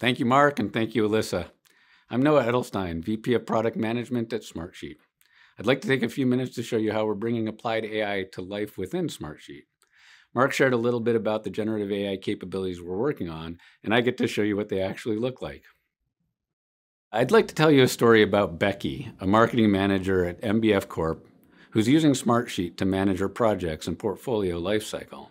Thank you, Mark, and thank you, Alyssa. I'm Noah Edelstein, VP of Product Management at Smartsheet. I'd like to take a few minutes to show you how we're bringing applied AI to life within Smartsheet. Mark shared a little bit about the generative AI capabilities we're working on, and I get to show you what they actually look like. I'd like to tell you a story about Becky, a marketing manager at MBF Corp, who's using Smartsheet to manage her projects and portfolio lifecycle.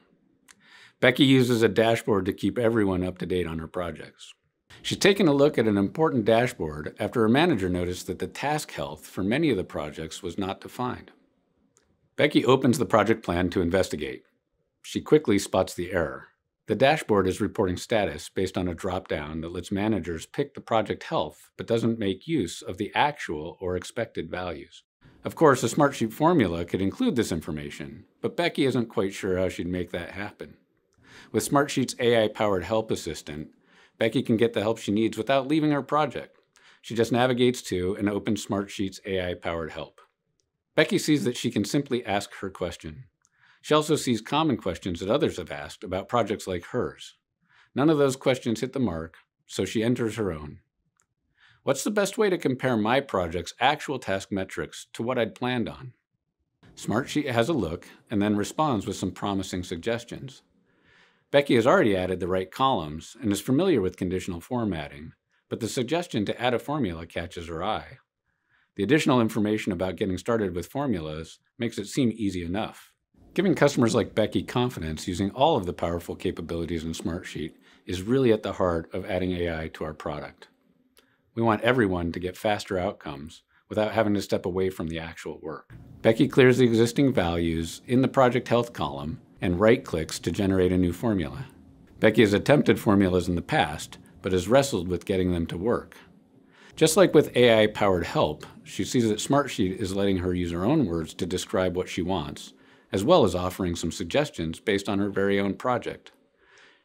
Becky uses a dashboard to keep everyone up to date on her projects. She's taken a look at an important dashboard after her manager noticed that the task health for many of the projects was not defined. Becky opens the project plan to investigate. She quickly spots the error. The dashboard is reporting status based on a drop-down that lets managers pick the project health but doesn't make use of the actual or expected values. Of course, a Smartsheet formula could include this information, but Becky isn't quite sure how she'd make that happen. With Smartsheet's AI-powered help assistant, Becky can get the help she needs without leaving her project. She just navigates to and opens Smartsheet's AI-powered help. Becky sees that she can simply ask her question. She also sees common questions that others have asked about projects like hers. None of those questions hit the mark, so she enters her own. What's the best way to compare my project's actual task metrics to what I'd planned on? Smartsheet has a look and then responds with some promising suggestions. Becky has already added the right columns and is familiar with conditional formatting, but the suggestion to add a formula catches her eye. The additional information about getting started with formulas makes it seem easy enough. Giving customers like Becky confidence using all of the powerful capabilities in Smartsheet is really at the heart of adding AI to our product. We want everyone to get faster outcomes without having to step away from the actual work. Becky clears the existing values in the project health column and right-clicks to generate a new formula. Becky has attempted formulas in the past, but has wrestled with getting them to work. Just like with AI-powered help, she sees that Smartsheet is letting her use her own words to describe what she wants, as well as offering some suggestions based on her very own project.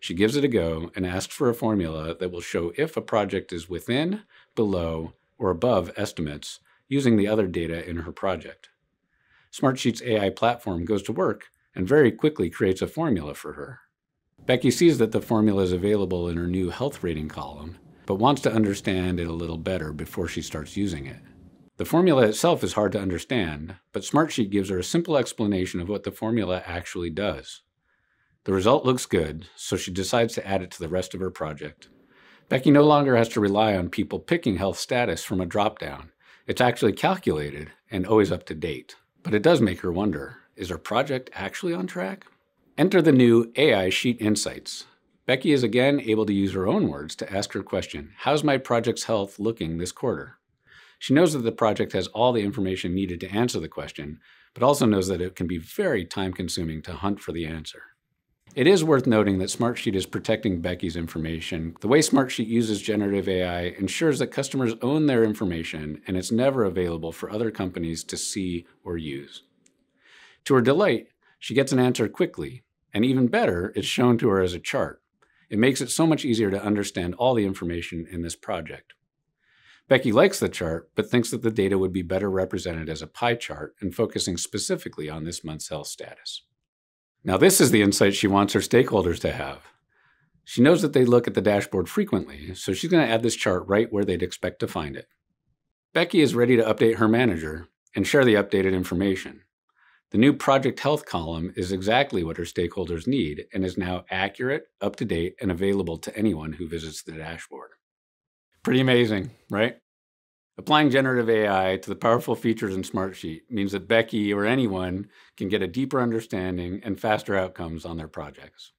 She gives it a go and asks for a formula that will show if a project is within, below, or above estimates using the other data in her project. Smartsheet's AI platform goes to work and very quickly creates a formula for her. Becky sees that the formula is available in her new health rating column, but wants to understand it a little better before she starts using it. The formula itself is hard to understand, but Smartsheet gives her a simple explanation of what the formula actually does. The result looks good, so she decides to add it to the rest of her project. Becky no longer has to rely on people picking health status from a dropdown. It's actually calculated and always up to date. But it does make her wonder, is our project actually on track? Enter the new AI Sheet Insights. Becky is again able to use her own words to ask her question, how's my project's health looking this quarter? She knows that the project has all the information needed to answer the question, but also knows that it can be very time consuming to hunt for the answer. It is worth noting that Smartsheet is protecting Becky's information. The way Smartsheet uses generative AI ensures that customers own their information and it's never available for other companies to see or use. To her delight, she gets an answer quickly, and even better, it's shown to her as a chart. It makes it so much easier to understand all the information in this project. Becky likes the chart, but thinks that the data would be better represented as a pie chart and focusing specifically on this month's health status. Now, this is the insight she wants her stakeholders to have. She knows that they look at the dashboard frequently, so she's going to add this chart right where they'd expect to find it. Becky is ready to update her manager and share the updated information. The new Project Health column is exactly what her stakeholders need and is now accurate, up to date, and available to anyone who visits the dashboard. Pretty amazing, right? Applying generative AI to the powerful features in Smartsheet means that Becky or anyone can get a deeper understanding and faster outcomes on their projects.